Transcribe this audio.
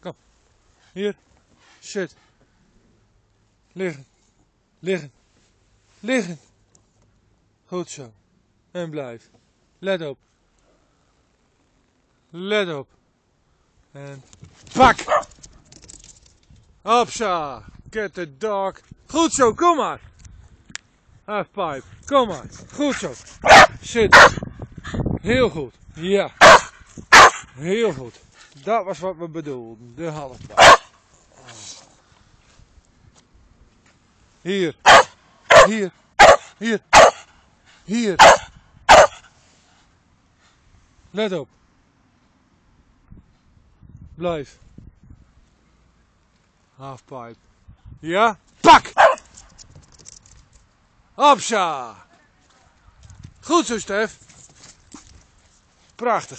Kom. Hier. Shit. Liggen. Liggen. Liggen. Goed zo. En blijf. Let op. Let op. En pak! Hopsa. Get the dog. Goed zo, kom maar. Half pipe. Kom maar. Goed zo. Shit. Heel goed. Ja. Heel goed. Dat was wat we bedoelden. De halfbaan. Hier. Hier. Hier. Hier. Let op. Blijf. Halfpipe. Ja? Pak! Hopsa! Goed zo, Stef. Prachtig.